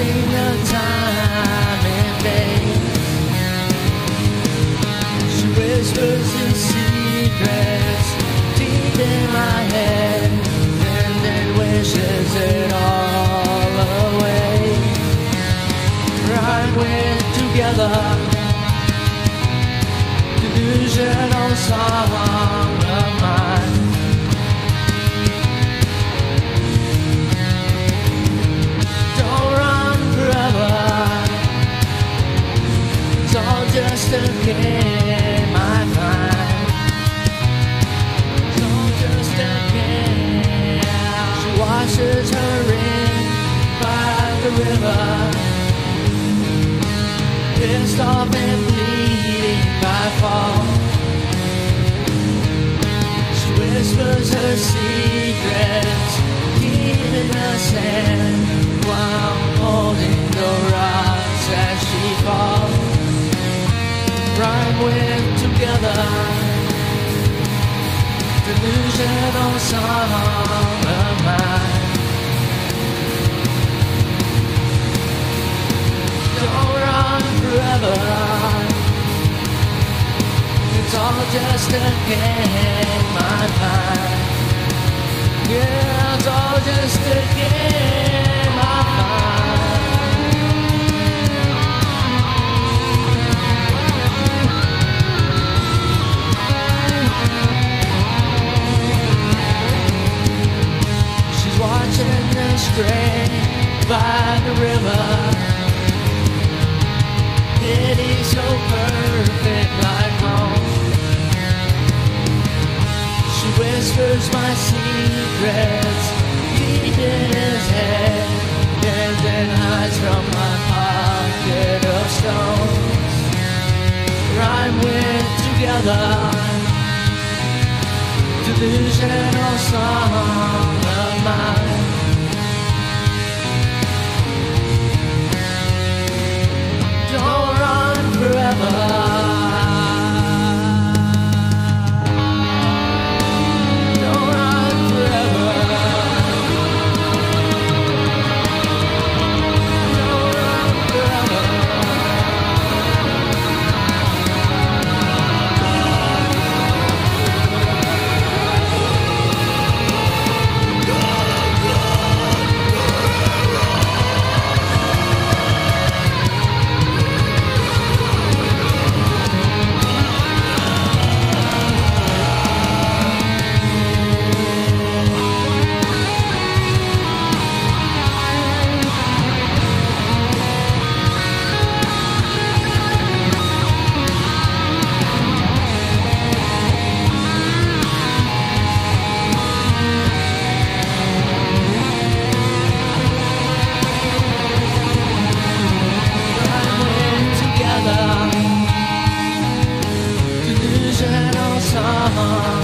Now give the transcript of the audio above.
watching the time and day. She whispers in secrets deep in my head, and then wishes it all away. Right together, delusional song of mine. All just a game I find. It's all just a game. She washes her ring by the river. Pissed off and bleeding by fall. She whispers her secrets deep in the sand while With together, delusional song of mine. Don't run forever. It's all just a game I find. Yeah, it's all just a game by the river. Pity so perfect like home. She whispers my secrets deep in his head, and then hides from my pocket of stones. Rhyme with together, delusional song summer